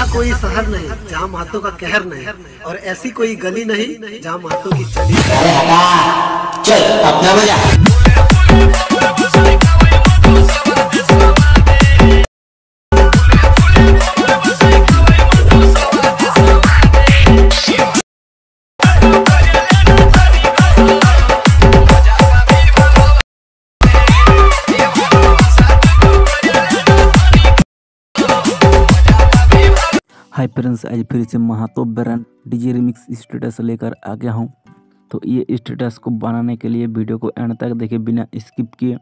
ऐसा कोई शहर नहीं जहाँ मातों का कहर नहीं और ऐसी कोई गली नहीं जहाँ महत्व की चली चल अपना बजा। हाय फ्रेंड्स आज फिर से Mahato brand DJ remix status लेकर आ गया हूँ। तो ये स्टेटस को बनाने के लिए वीडियो को एंड तक देखे बिना स्किप किए।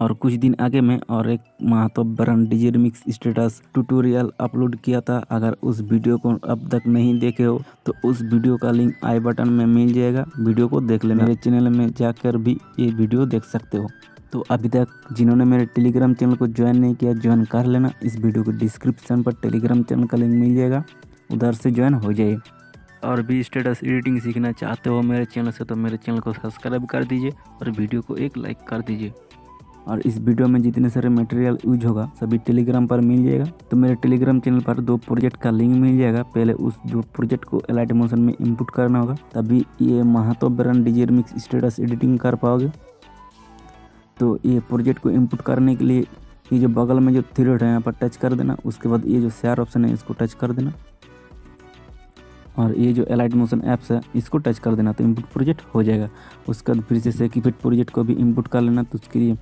और कुछ दिन आगे मैं और एक Mahato brand DJ remix status tutorial upload किया था। अगर उस वीडियो को अब तक नहीं देखे हो तो उस वीडियो का लिंक आई बटन में मिल जाएगा। वीडियो को देख लेना मेरे चैनल में जाकर भी ये वीडियो देख सकते हो। तो अभी तक जिन्होंने मेरे टेलीग्राम चैनल को ज्वाइन नहीं किया ज्वाइन कर लेना। इस वीडियो को डिस्क्रिप्शन पर टेलीग्राम चैनल का लिंक मिल जाएगा। उधर से ज्वाइन हो जाइए। और भी स्टेटस एडिटिंग सीखना चाहते हो मेरे चैनल से तो मेरे चैनल को सब्सक्राइब कर दीजिए और वीडियो को एक लाइक कर दीजिए। और इस वीडियो में जितने सारे मटेरियल यूज़ होगा, सभी टेलीग्राम पर मिल जाएगा। तो मेरे टेलीग्राम चैनल पर दो प्रोजेक्ट का लिंक मिल जाएगा। पहले उस दो प्रोजेक्ट को एलाइट मोशन में इनपुट करना होगा, तभी ये Mahato brand DJ mix status editing कर पाओगे। तो ये प्रोजेक्ट को इनपुट करने के लिए ये जो बगल में जो थ्री है, यहाँ पर टच कर देना। उसके बाद ये जो शेयर ऑप्शन है, इसको टच कर देना। और ये जो एलाइट मोशन ऐप्स है, इसको टच कर देना तो इनपुट प्रोजेक्ट हो जाएगा। उसके बाद फिर से सेकिफिट प्रोजेक्ट को भी इनपुट कर लेना तो उसके लिए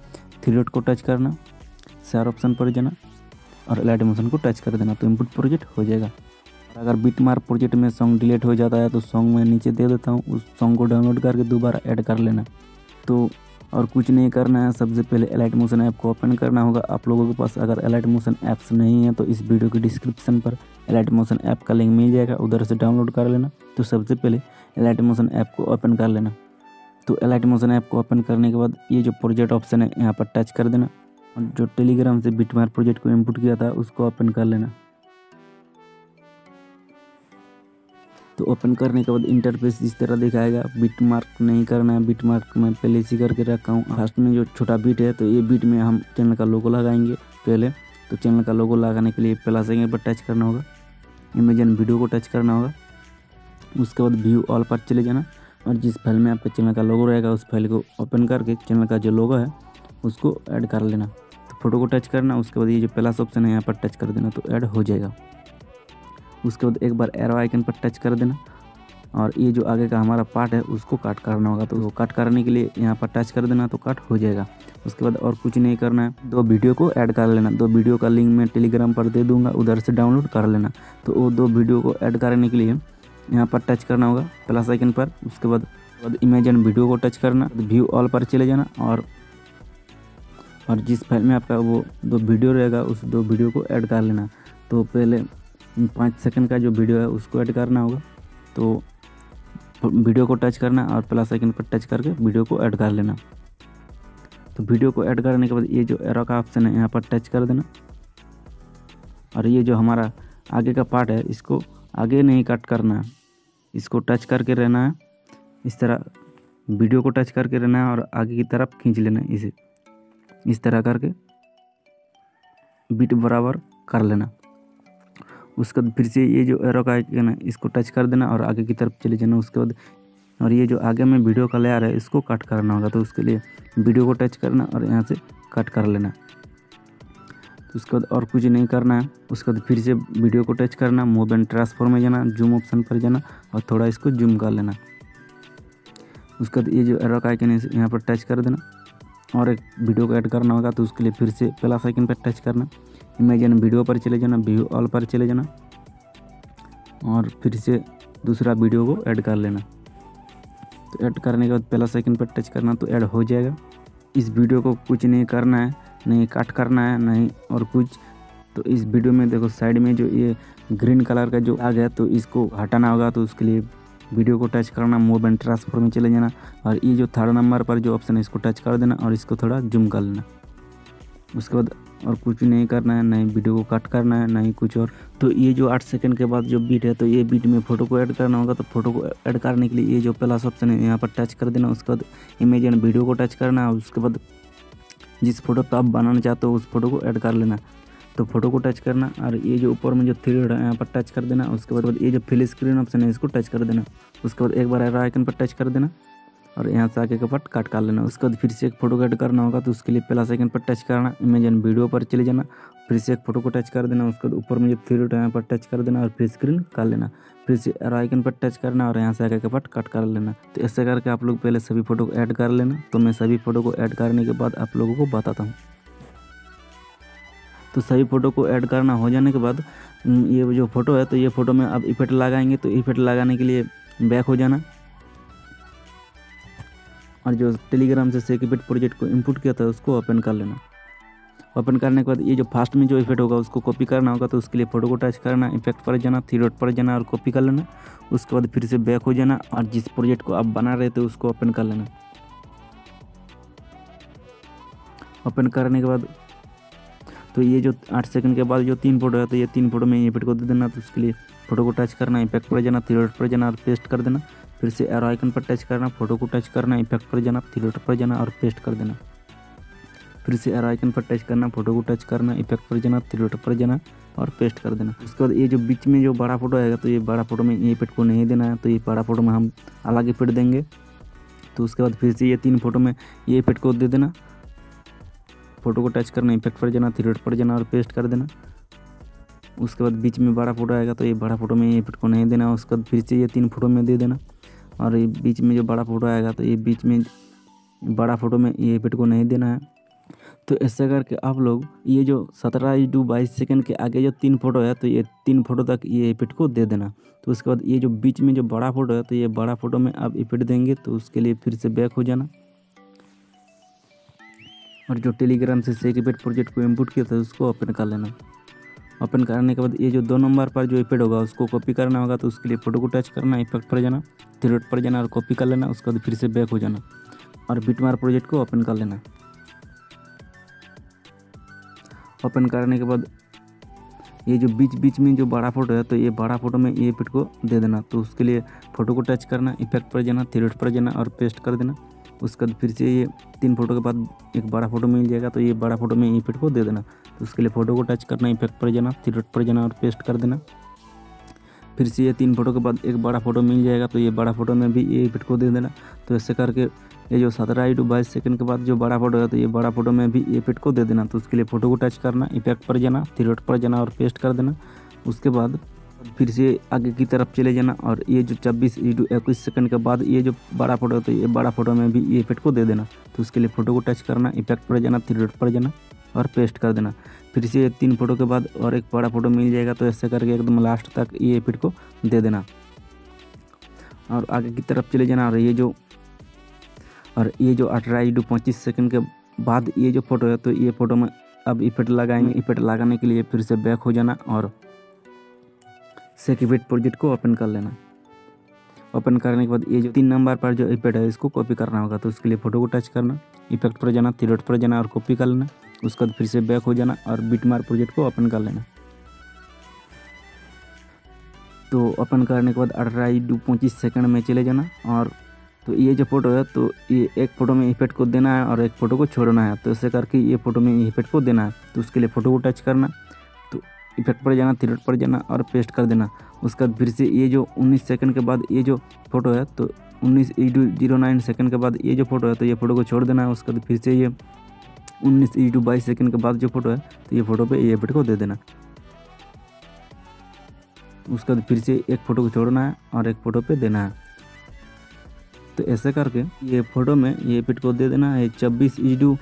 थ्री डॉट को टच करना शेयर ऑप्शन पर जाना, और एलाइट मोशन को टच कर देना तो इनपुट प्रोजेक्ट हो जाएगा। अगर बीट मार्क प्रोजेक्ट में सॉन्ग डिलीट हो जाता है तो सॉन्ग मैं नीचे दे देता हूँ। उस सॉन्ग को डाउनलोड करके दोबारा ऐड कर लेना। तो और कुछ नहीं करना है, सबसे पहले एलाइट मोशन ऐप को ओपन करना होगा। आप लोगों के पास अगर एलाइट मोशन ऐप्स नहीं है तो इस वीडियो के डिस्क्रिप्शन पर एलाइट मोशन ऐप का लिंक मिल जाएगा। उधर से डाउनलोड कर लेना। तो सबसे पहले एलाइट मोशन ऐप को ओपन कर लेना। तो एलाइट मोशन ऐप को ओपन करने के बाद ये जो प्रोजेक्ट ऑप्शन है, यहाँ पर टच कर देना। और जो टेलीग्राम से बिटमार प्रोजेक्ट को इनपुट किया था, उसको ओपन कर लेना। तो ओपन करने के बाद इंटरफेस इस तरह दिखाएगा बिट मार्क नहीं करना है बिट मार्क मैं पहले इसी करके रखा हूँ। फ़र्स्ट में जो छोटा बीट है तो ये बीट में हम चैनल का लोगो लगाएँगे पहले। तो चैनल का लोगो लगाने के लिए प्लस आइकन पर टच करना होगा। इमेजन वीडियो को टच करना होगा। उसके बाद व्यू ऑल पर चले जाना। और जिस फ़ाइल में आपके चैनल का लोगो रहेगा, उस फ़ाइल को ओपन करके चैनल का जो लोगो है, उसको ऐड कर लेना। तो फ़ोटो को टच करना, उसके बाद ये जो प्लस ऑप्शन है, यहाँ पर टच कर देना तो ऐड हो जाएगा। उसके बाद एक बार एरो आइकन पर टच कर देना। और ये जो आगे का हमारा पार्ट है, उसको काट करना होगा। तो वो काट करने के लिए यहाँ पर टच कर देना तो काट हो जाएगा। उसके बाद और कुछ नहीं करना है। दो वीडियो को ऐड कर लेना। दो वीडियो का लिंक मैं टेलीग्राम पर दे दूँगा, उधर से डाउनलोड कर लेना। तो वो दो वीडियो को ऐड करने के लिए यहाँ पर टच करना होगा प्लस आइकन पर। उसके बाद बाद इमेजन वीडियो को टच करना। व्यू ऑल पर चले जाना। और और जिस फ़ाइल में आपका वो दो वीडियो रहेगा, उस दो वीडियो को ऐड कर लेना। तो पहले पाँच सेकंड का जो वीडियो है उसको ऐड करना होगा। तो वीडियो को टच करना और प्लस आइकन पर टच करके वीडियो को ऐड कर लेना। तो वीडियो को ऐड करने के बाद ये जो एरो का ऑप्शन है, यहाँ पर टच कर देना। और ये जो हमारा आगे का पार्ट है, इसको आगे नहीं कट करना है। इसको टच करके रहना है। इस तरह वीडियो को टच करके रहना है और आगे की तरफ़ खींच लेना है इसे। इस तरह करके बिट बराबर कर लेना। उसके बाद फिर से ये जो एरो का आइकन है इसको टच कर देना और आगे की तरफ़ चले जाना उसके बाद। और ये जो आगे में वीडियो का लेयर है, इसको कट करना होगा तो उसके लिए वीडियो को टच करना और यहाँ से कट कर लेना। तो उसके बाद और कुछ नहीं करना है। उसके बाद फिर से वीडियो को टच करना मूव एंड ट्रांसफॉर्म में जाना जूम ऑप्शन पर जाना और थोड़ा इसको जूम कर लेना। उसके बाद ये जो एरो का आइकन है यहाँ पर टच कर देना। और एक वीडियो को ऐड करना होगा तो उसके लिए फिर से प्लस आइकन पर टच करना। इमेजन वीडियो पर चले जाना व्यू ऑल पर चले जाना और फिर से दूसरा वीडियो को ऐड कर लेना। तो ऐड करने के बाद पहला आइकन पर टच करना तो ऐड हो जाएगा। इस वीडियो को कुछ नहीं करना है, नहीं कट करना है, नहीं और कुछ। तो इस वीडियो में देखो साइड में जो ये ग्रीन कलर का जो आ गया तो इसको हटाना होगा तो उसके लिए वीडियो को टच करना मूव एंड ट्रांसफ़र में चले जाना और ये जो थर्ड नंबर पर जो ऑप्शन है इसको टच कर देना और इसको थोड़ा जूम कर लेना। उसके बाद और कुछ नहीं करना है, नहीं वीडियो को कट करना है, नहीं कुछ और। तो ये जो आठ सेकंड के बाद जो बीट है तो ये बीट में फ़ोटो को ऐड करना होगा तो फ़ोटो को ऐड करने के लिए ये जो प्लस ऑप्शन है, यहाँ पर टच कर देना, उसके बाद इमेज एंड वीडियो को टच करना है उसके बाद जिस फ़ोटो पर आप बनाना चाहते हो, उस फ़ोटो को ऐड कर लेना। तो फ़ोटो को टच करना, और ये जो ऊपर में जो थ्री है, यहाँ पर टच कर देना, उसके बाद ये जो फिल स्क्रीन ऑप्शन है, इसको टच कर देना। उसके बाद एक बार एरो आइकन पर टच कर देना। और यहाँ से आके का पार्ट काट कर लेना। उसके बाद फिर से एक फ़ोटो ऐड करना होगा तो उसके लिए पहला सेकंड पर टच करना इमेजन वीडियो पर चले जाना, फिर से एक फ़ोटो को टच कर देना, उसके बाद ऊपर में जो थ्री डॉट यहाँ पर टच कर देना और फिर स्क्रीन कर लेना। फिर से आइकन पर टच करना और यहाँ से आगे का पार्ट कट कर लेना। तो ऐसे करके आप लोग पहले सभी फ़ोटो को ऐड कर लेना। तो मैं सभी फ़ोटो को ऐड करने के बाद आप लोगों को बताता हूँ। तो सभी फ़ोटो को ऐड करना हो जाने के बाद, ये जो फ़ोटो है तो ये फ़ोटो में आप इफ़ेक्ट लगाएँगे तो इफ़ेक्ट लगाने के लिए बैक हो जाना। और जो टेलीग्राम से सेक इफ़ेक्ट प्रोजेक्ट को इनपुट किया था, उसको ओपन कर लेना। ओपन करने के बाद ये जो फास्ट में जो इफ़ेक्ट होगा, उसको कॉपी करना होगा तो उसके लिए फ़ोटो को टच करना इफ़ेक्ट पर जाना थ्री डॉट पर जाना और कॉपी कर लेना। उसके बाद फिर से बैक हो जाना और जिस प्रोजेक्ट को आप बना रहे थे, उसको ओपन कर लेना। ओपन करने के बाद तो ये जो आठ सेकंड के बाद जो तीन फ़ोटो है तो ये तीन फ़ोटो में इफ़ेक्ट को दे देना तो उसके लिए फ़ोटो को टच करना इफ़ेक्ट पर जाना थ्री डॉट पर जाना और पेस्ट कर देना। फिर से एरो आइकन पर टच करना फ़ोटो को टच करना इफ़ेक्ट पर जाना थिएटर पर जाना और पेस्ट कर देना। फिर से एरो आइकन पर टच करना फ़ोटो को टच करना इफ़ेक्ट पर जाना डॉट पर जाना और पेस्ट कर देना। उसके बाद ये जो बीच में जो बड़ा फ़ोटो आएगा तो ये बड़ा फ़ोटो में ये इफ़ेक्ट को नहीं देना है तो ये बड़ा फ़ोटो में हम अलग इफ़ेक्ट देंगे। तो उसके बाद फिर से ये तीन फ़ोटो में ये इफ़ेक्ट को दे देना। फ़ोटो को टच करना इफ़ेक्ट पर जाना थिएटर पर जाना और पेस्ट कर देना। उसके बाद बीच में बड़ा फ़ोटो आएगा तो ये बड़ा फ़ोटो में ये इफ़ेक्ट को नहीं देना। उसके बाद फिर से ये तीन फ़ोटो में दे देना। और ये बीच में जो बड़ा फ़ोटो आएगा तो ये बीच में बड़ा फ़ोटो में ये इफ़ेक्ट को नहीं देना है। तो ऐसे करके आप लोग ये जो सत्रह टू बाईस सेकेंड के आगे जो तीन फ़ोटो है तो ये तीन फ़ोटो तक ये इफ़ेक्ट को दे देना। तो उसके बाद ये जो बीच में जो बड़ा फ़ोटो है तो ये बड़ा फ़ोटो में आप इफ़ेक्ट देंगे तो उसके लिए फिर से बैक हो जाना। और जो टेलीग्राम से सेकिपेट प्रोजेक्ट को इनपुट किया था, उसको ओपन कर लेना। ओपन करने के बाद ये जो दो नंबर पर जो इफ़ेक्ट होगा, उसको कॉपी करना होगा तो उसके लिए फ़ोटो को टच करना इफ़ेक्ट पर जाना थ्री पर जाना और कॉपी कर लेना, उसके बाद फिर से बैक हो जाना और बिटमार प्रोजेक्ट को ओपन कर लेना। ओपन करने के बाद ये जो बीच बीच में जो बड़ा फ़ोटो है तो ये बड़ा फ़ोटो में ये इफ़ेक्ट को दे देना तो उसके लिए फ़ोटो को टच करना इफ़ेक्ट पर जाना थ्री पर जाना और पेस्ट कर देना। उसके बाद फिर से ये तीन फ़ोटो के बाद एक बड़ा फ़ोटो मिल जाएगा तो ये बड़ा फ़ोटो में इफ़ेक्ट को दे देना। तो उसके लिए फ़ोटो को टच करना, इफ़ेक्ट पर जाना थ्री पर जाना और पेस्ट कर देना। फिर से ये तीन फ़ोटो के बाद एक बड़ा फ़ोटो मिल जाएगा तो ये बड़ा फ़ोटो में भी ये इफ़ेक्ट को दे देना। तो ऐसे करके ये जो सत्रह टू बाईस सेकंड के बाद जो बड़ा फ़ोटो है तो ये बड़ा फ़ोटो में भी इफ़ेक्ट को दे देना। तो उसके लिए फ़ोटो को टच करना, इफ़ेक्ट पर जाना थ्री पर जाना और पेस्ट कर देना। उसके बाद फिर से आगे की तरफ़ चले जाना और ये जो छब्बीस इंटू इक्कीस सेकंड के बाद ये जो बड़ा फ़ोटो है तो ये बड़ा फ़ोटो में भी ये इफ़ेक्ट को दे देना। तो उसके लिए फ़ोटो को टच करना इफ़ेक्ट पर जाना थ्री डॉट पर जाना और पेस्ट कर देना। फिर से तीन फ़ोटो के बाद और एक बड़ा फ़ोटो मिल जाएगा तो ऐसे करके एकदम लास्ट तक ये इफ़ेक्ट को दे देना। और आगे की तरफ़ चले जाना और ये जो और ये जो अठारह इंटू पच्चीस सेकेंड के बाद ये जो फ़ोटो है तो ये फ़ोटो में अब इफ़ेक्ट लगाएँगे। इफ़ेक्ट लगाने के लिए फिर से बैक हो जाना और सेकिवेट प्रोजेक्ट को ओपन कर लेना। ओपन करने के बाद ये जो तीन नंबर पर जो इफ़ेक्ट है, इसको कॉपी करना होगा तो उसके लिए फ़ोटो को टच करना इफ़ेक्ट पर जाना थ्री पर जाना और कॉपी कर लेना। उसके बाद फिर से बैक हो जाना और बिटमार प्रोजेक्ट को ओपन कर लेना। तो ओपन करने के बाद अठारह टू पच्चीस सेकेंड में चले जाना और तो ये जो फ़ोटो है तो ये एक फ़ोटो में इफ़ेक्ट को देना है और एक फ़ोटो को छोड़ना है। तो ऐसे करके ये फ़ोटो में इफ़ेक्ट को देना है। तो उसके लिए फ़ोटो को टच करना। इफ़ेक्ट पर जाना थ्री पर जाना और पेस्ट कर देना। उसके बाद फिर से ये जो 19 सेकंड के बाद ये जो फ़ोटो है तो 19 ईटू ज़ीरो नाइन सेकेंड के बाद ये जो फ़ोटो है तो ये फ़ोटो को छोड़ देना है। उसके बाद फिर से ये 19 ईटू बाईस सेकेंड के बाद जो फ़ोटो है तो ये फ़ोटो पे ये इफ़ेक्ट को दे देना। उसके बाद फिर से एक फ़ोटो को छोड़ना है और एक फ़ोटो पे देना है। तो ऐसे करके ये फ़ोटो में ये इफ़ेक्ट को दे देना है। छब्बीस ईटू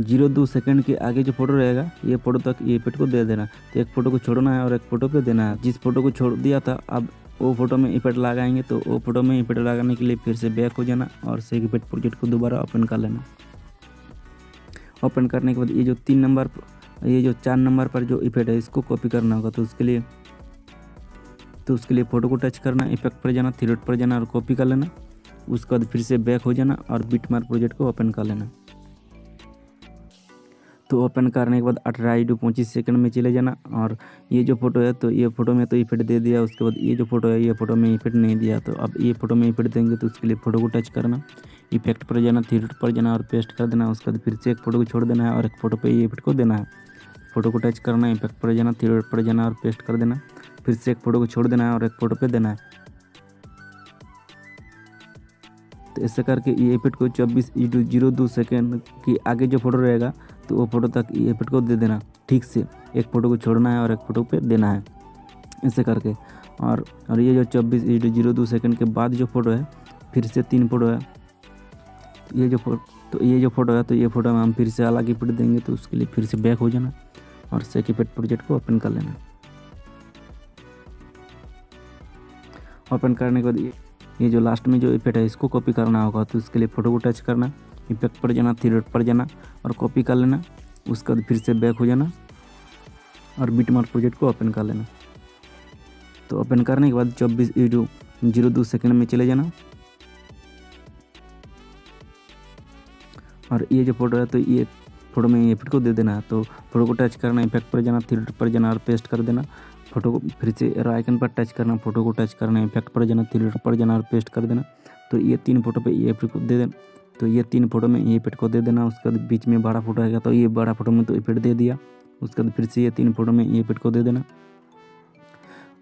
ज़ीरो दो सेकंड के आगे जो फ़ोटो रहेगा, ये फ़ोटो तक ये इफ़ेक्ट को दे देना। तो एक फ़ोटो को छोड़ना है और एक फ़ोटो पे देना है। जिस फ़ोटो को छोड़ दिया था, अब वो फ़ोटो में इफ़ेक्ट लगाएँगे तो वो फ़ोटो में इफ़ेक्ट लगाने के लिए फिर से बैक हो जाना और से इफ़ेक्ट प्रोजेक्ट को दोबारा ओपन कर लेना। ओपन करने के बाद ये जो तीन नंबर ये जो चार नंबर पर जो इफ़ेक्ट है, इसको कॉपी करना होगा। तो उसके लिए तो उसके लिए फ़ोटो को टच करना इफ़ेक्ट पर जाना, थ्री पर जाना और कॉपी कर लेना। उसके बाद फिर से बैक हो जाना और बिट मार प्रोजेक्ट को ओपन कर लेना। तो ओपन करने के बाद अठारह टू पच्चीस सेकंड में चले जाना और ये जो फ़ोटो है तो ये फ़ोटो में तो इफ़ेक्ट दे दिया, उसके बाद ये जो फ़ोटो है, ये फ़ोटो में इफ़ेक्ट नहीं दिया। तो अब ये फ़ोटो में इफ़ेक्ट देंगे तो उसके लिए फ़ोटो को टच करना इफ़ेक्ट पर जाना थ्री पर जाना और पेस्ट कर देना, उसके बाद फिर से एक फ़ोटो को छोड़ देना है और एक फ़ोटो पर ये इफ़ेक्ट को देना है। फ़ोटो को टच करना इफ़ेक्ट पर जाना थ्री डॉट पर जाना और पेस्ट कर देना, फिर से एक फ़ोटो को छोड़ देना है और एक फ़ोटो पर देना है। तो ऐसे करके ये इफ़ेक्ट को चौबीस ज़ीरो दो सेकेंड की आगे जो फ़ोटो रहेगा तो वो फ़ोटो तक ये इफ़ेक्ट को दे देना। ठीक से एक फ़ोटो को छोड़ना है और एक फ़ोटो पे देना है। ऐसे करके। और और ये जो चौबीस ज़ीरो दो सेकेंड के बाद जो फ़ोटो है, फिर से तीन फ़ोटो है। ये जो फ़ोटो तो ये जो फ़ोटो है तो ये फ़ोटो में हम फिर से अलग इफ़ेक्ट देंगे तो उसके लिए फिर से बैक हो जाना और सेक इफ़ेक्ट प्रोजेक्ट को ओपन कर लेना। ओपन करने के बाद ये जो लास्ट में जो इफ़ेक्ट है, इसको कॉपी करना होगा तो उसके लिए फ़ोटो को टच करना। इफ़ेक्ट पर जाना, थ्री डॉट पर जाना और कॉपी कर लेना, उसके बाद फिर से बैक हो जाना और बिट मार्क प्रोजेक्ट को ओपन कर लेना। तो ओपन करने के बाद चौबीस ज़ीरो दो सेकेंड में चले जाना। और ये जो फ़ोटो है तो ये फ़ोटो में इफ़ेक्ट को दे देना। है तो फ़ोटो को टच करना इफ़ेक्ट पर जाना थ्री पर जाना और पेस्ट कर देना। फ़ोटो को फिर से आइकन पर टच करना फ़ोटो को टच करना इफ़ेक्ट पर जाना थ्री पर जाना और पेस्ट कर देना। तो ये तीन फ़ोटो पे ये इफ़ेक्ट को दे देना। तो ये तीन फ़ोटो में ये इफ़ेक्ट को दे देना, उसके बाद बीच में बड़ा फ़ोटो आएगा तो ये बड़ा फ़ोटो में तो इफ़ेक्ट दे दिया। उसके बाद फिर से ये तीन फ़ोटो में ये इफ़ेक्ट को दे देना।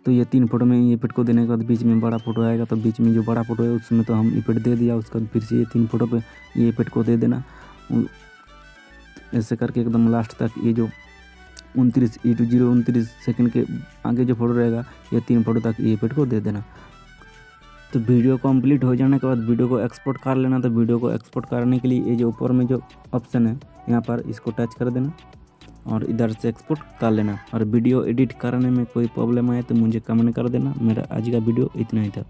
तो ये तीन फ़ोटो में ये इफ़ेक्ट को देने के बाद बीच में बड़ा फ़ोटो आएगा तो बीच में जो बड़ा फ़ोटो है उसमें तो हम इफ़ेक्ट दे दिया, उसके बाद फिर से ये तीन फ़ोटो पे ये इफ़ेक्ट को दे देना। ऐसे करके एकदम लास्ट तक ये जो उनतीस ई टू ज़ीरो उनतीस सेकेंड के आगे जो फ़ोटो रहेगा, ये तीन फ़ोटो तक ये इफ़ेक्ट को दे देना। तो वीडियो कंप्लीट हो जाने के बाद वीडियो को एक्सपोर्ट कर लेना तो वीडियो को एक्सपोर्ट करने के लिए ये जो ऊपर में जो ऑप्शन है, यहाँ पर इसको टच कर देना और इधर से एक्सपोर्ट कर लेना। और वीडियो एडिट करने में कोई प्रॉब्लम आए तो मुझे कमेंट कर देना। मेरा आज का वीडियो इतना ही था।